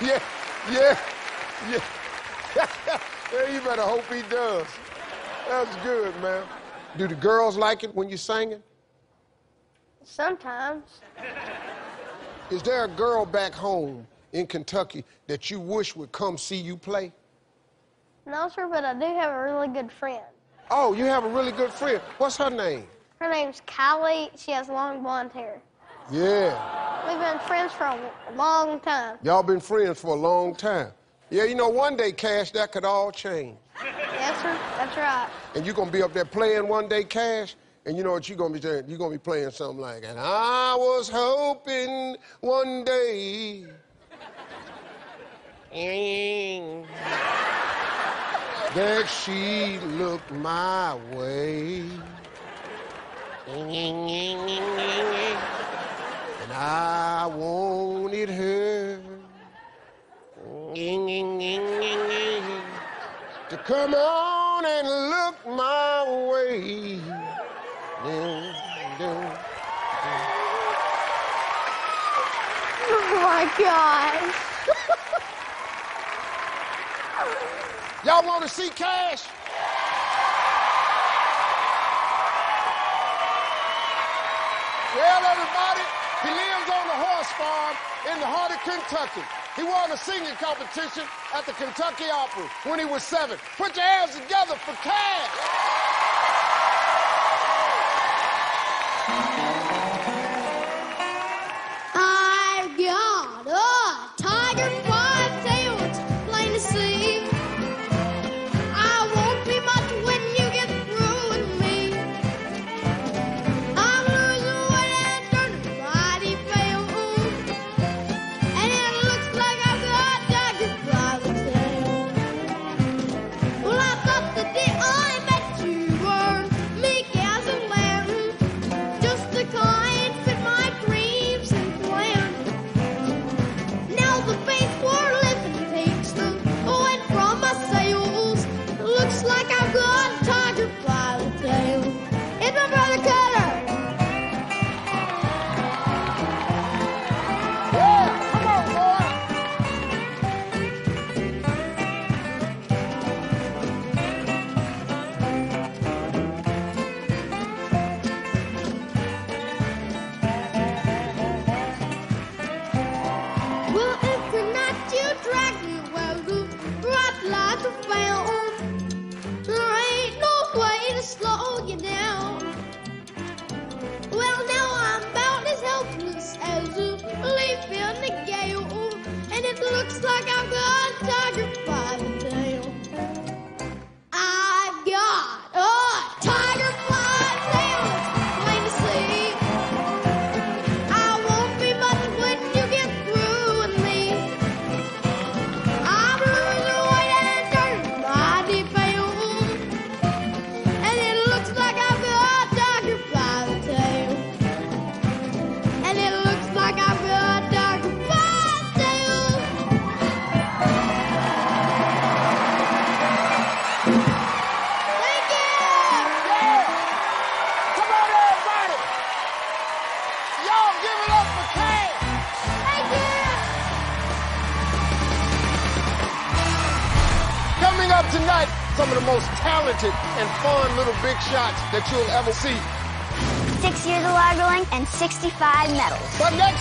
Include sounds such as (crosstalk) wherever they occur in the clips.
yeah, yeah, yeah. (laughs) yeah, you better hope he does. That's good, man. Do the girls like it when you're singing? Sometimes. Is there a girl back home in Kentucky that you wish would come see you play? No, sir, but I do have a really good friend. Oh, you have a really good friend. What's her name? Her name's Kylie. She has long blonde hair. Yeah. We've been friends for a long time. Y'all been friends for a long time. Yeah, you know, one day, Cash, that could all change. Yes, sir. That's right. And you're gonna be up there playing one day, Cash, and you know what you're gonna be doing? You're gonna be playing something like, and I was hoping one day. (laughs) that she looked my way. And I wanted her to come on and look my way. Oh my God. Y'all want to see Cash? Well, everybody, he lives on the horse farm in the heart of Kentucky. He won a singing competition at the Kentucky Opera when he was seven. Put your hands together for Cash. Well, up tonight, some of the most talented and fun little big shots that you'll ever see. Six years of lagerling and 65 medals. But next,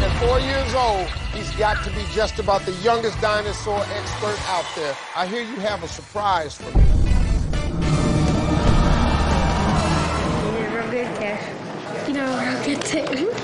at four years old, he's got to be just about the youngest dinosaur expert out there. I hear you have a surprise for me. You did real good, Cash. You know, real good too.